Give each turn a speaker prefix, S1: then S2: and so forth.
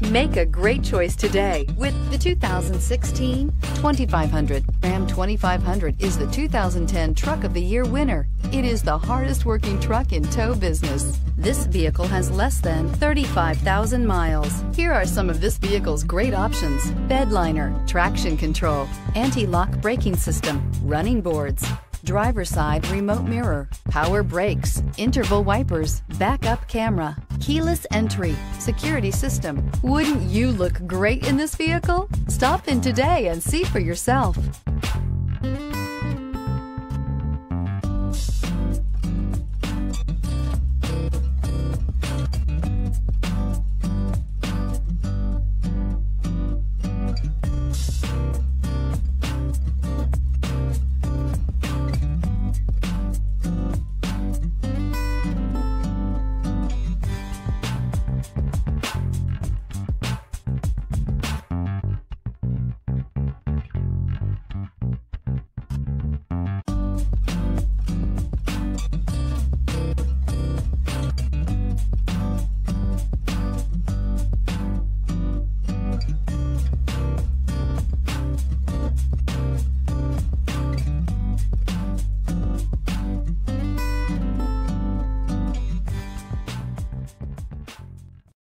S1: Make a great choice today with the 2016 2500. Ram 2500 is the 2010 Truck of the Year winner. It is the hardest working truck in tow business. This vehicle has less than 35,000 miles. Here are some of this vehicle's great options. Bed liner, traction control, anti-lock braking system, running boards, driver side remote mirror, power brakes, interval wipers, backup camera, keyless entry, security system. Wouldn't you look great in this vehicle? Stop in today and see for yourself.